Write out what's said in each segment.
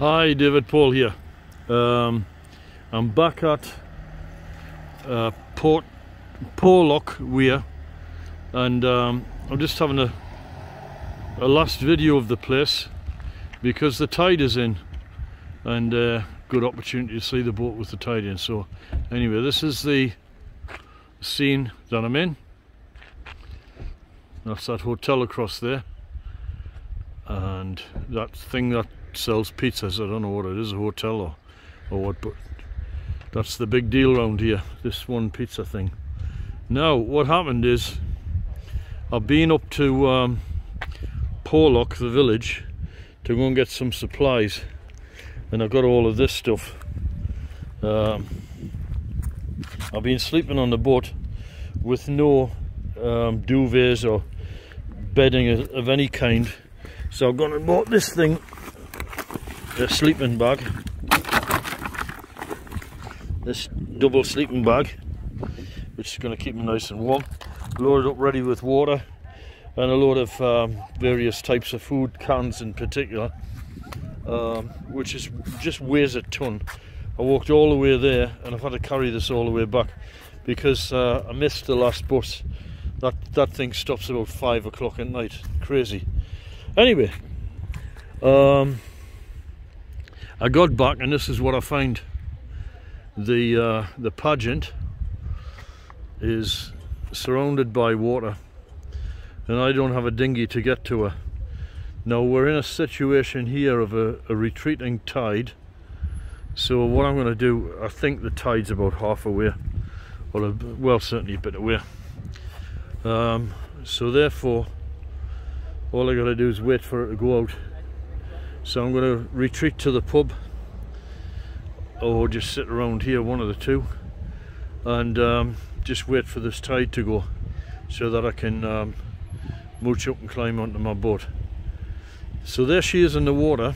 Hi, David Paul here. Um, I'm back at uh, Port Porlock Weir and um, I'm just having a, a last video of the place because the tide is in and uh, good opportunity to see the boat with the tide in. So anyway, this is the scene that I'm in. That's that hotel across there and that thing that sells pizzas. I don't know what it is, a hotel or, or what, but that's the big deal around here, this one pizza thing. Now, what happened is, I've been up to um, Porlock, the village, to go and get some supplies. And I've got all of this stuff. Um, I've been sleeping on the boat with no um, duvets or bedding of any kind. So I've gone and bought this thing the sleeping bag. This double sleeping bag which is going to keep me nice and warm loaded up ready with water and a load of um, various types of food cans in particular um, which is just weighs a ton. I walked all the way there and I've had to carry this all the way back because uh, I missed the last bus. That that thing stops about five o'clock at night. Crazy anyway um, I got back and this is what I find. The, uh, the pageant is surrounded by water and I don't have a dinghy to get to her. Now we're in a situation here of a, a retreating tide so what I'm going to do, I think the tide's about half away or well certainly a bit away. Um, so therefore all I got to do is wait for it to go out so I'm going to retreat to the pub or just sit around here, one of the two, and um, just wait for this tide to go so that I can um, mooch up and climb onto my boat. So there she is in the water.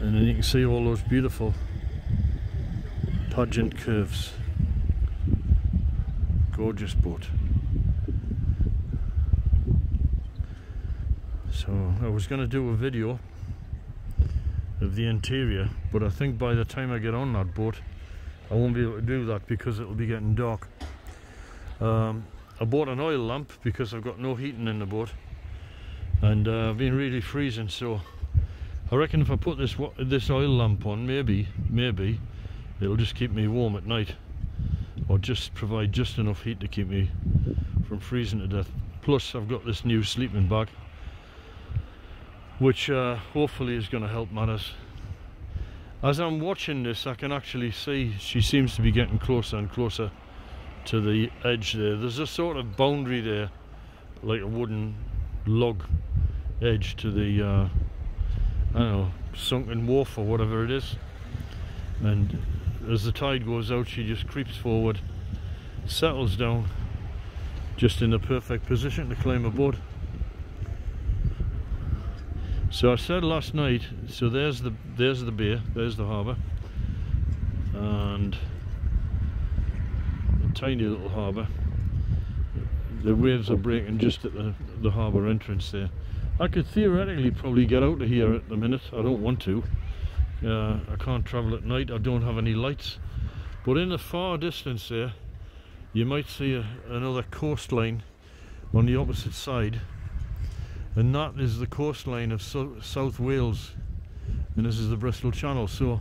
And then you can see all those beautiful pageant curves. Gorgeous boat. So I was going to do a video of the interior but I think by the time I get on that boat I won't be able to do that because it'll be getting dark. Um, I bought an oil lamp because I've got no heating in the boat and uh, I've been really freezing so I reckon if I put this this oil lamp on maybe maybe it'll just keep me warm at night or just provide just enough heat to keep me from freezing to death. Plus I've got this new sleeping bag which uh, hopefully is going to help matters. As I'm watching this I can actually see she seems to be getting closer and closer to the edge there. There's a sort of boundary there like a wooden log edge to the uh, I don't know sunken wharf or whatever it is and as the tide goes out she just creeps forward settles down just in the perfect position to climb aboard. So I said last night, so there's the there's the bay, there's the harbour, and a tiny little harbour. The waves are breaking just at the, the harbour entrance there. I could theoretically probably get out of here at the minute. I don't want to. Uh, I can't travel at night. I don't have any lights. But in the far distance there, you might see a, another coastline on the opposite side and that is the coastline of so South Wales. And this is the Bristol Channel. So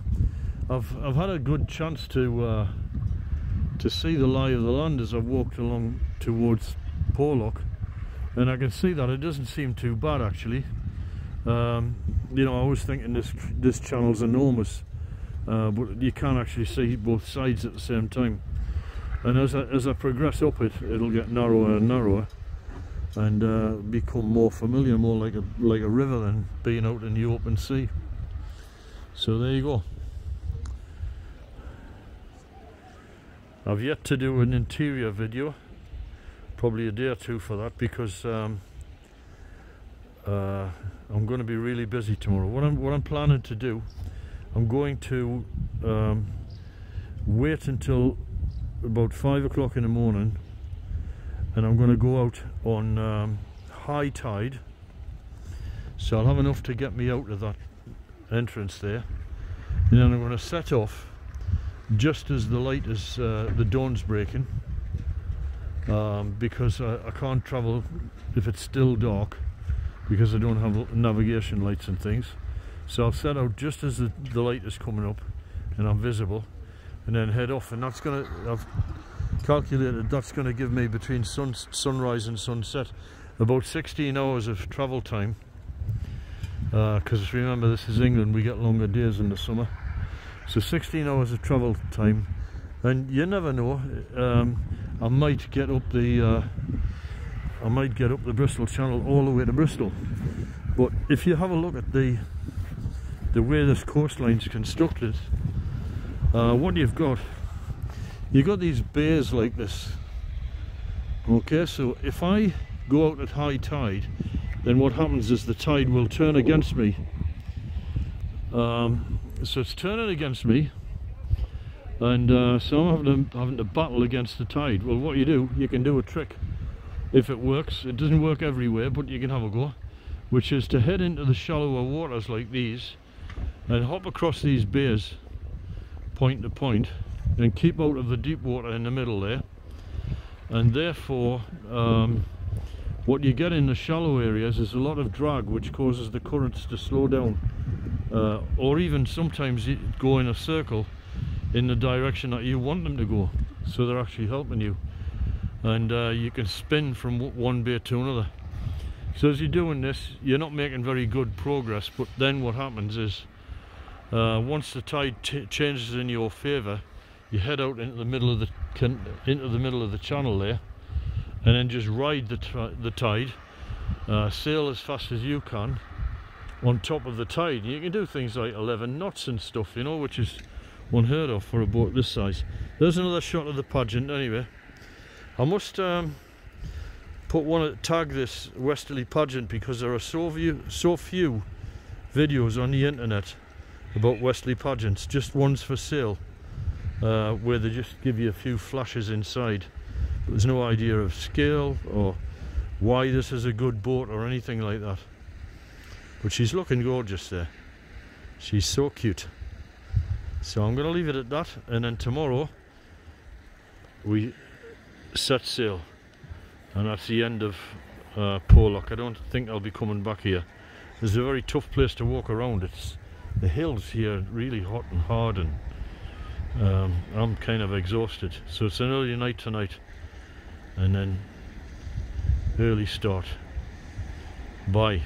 I've, I've had a good chance to uh, to see the lie of the land as I've walked along towards Porlock. And I can see that it doesn't seem too bad actually. Um, you know I was thinking this this channel's enormous uh, but you can't actually see both sides at the same time. And as I, as I progress up it it'll get narrower and narrower and uh, become more familiar, more like a like a river than being out in the open sea. So there you go. I've yet to do an interior video, probably a day or two for that because um, uh, I'm going to be really busy tomorrow. What I'm what I'm planning to do, I'm going to um, wait until about five o'clock in the morning and I'm going to go out on um, high tide. So I'll have enough to get me out of that entrance there. And then I'm going to set off just as the light is uh, the dawn's breaking um, because I, I, can't travel if it's still dark because I don't have navigation lights and things. So I'll set out just as the, the light is coming up and I'm visible and then head off and that's gonna I've calculated that's gonna give me between sun, sunrise and sunset about 16 hours of travel time. Because uh, remember this is England we get longer days in the summer. So 16 hours of travel time and you never know um, I might get up the uh, I might get up the Bristol Channel all the way to Bristol. But if you have a look at the the way this coastline is constructed uh, what you've got you've got these bays like this. Okay so if I go out at high tide then what happens is the tide will turn against me. Um, so it's turning against me and uh, so I'm having to, having to battle against the tide. Well what you do you can do a trick. If it works it doesn't work everywhere but you can have a go which is to head into the shallower waters like these and hop across these bays point to point and keep out of the deep water in the middle there. And therefore um, what you get in the shallow areas is a lot of drag which causes the currents to slow down uh, or even sometimes go in a circle in the direction that you want them to go so they're actually helping you. And uh, you can spin from one bay to another. So as you're doing this you're not making very good progress but then what happens is uh, once the tide changes in your favor you head out into the middle of the into the middle of the channel there and then just ride the, the tide uh, sail as fast as you can on top of the tide. You can do things like 11 knots and stuff you know which is unheard of for a boat this size. There's another shot of the pageant anyway. I must um, put one tag this westerly pageant because there are so few so few videos on the internet about westerly pageants just ones for sale uh, where they just give you a few flashes inside. But there's no idea of scale or why this is a good boat or anything like that. But she's looking gorgeous there. She's so cute. So I'm going to leave it at that and then tomorrow we set sail. And that's the end of uh, Porlock. I don't think I'll be coming back here. It's a very tough place to walk around. It's the hills here really hot and hard and um, I'm kind of exhausted. So it's an early night tonight and then early start. Bye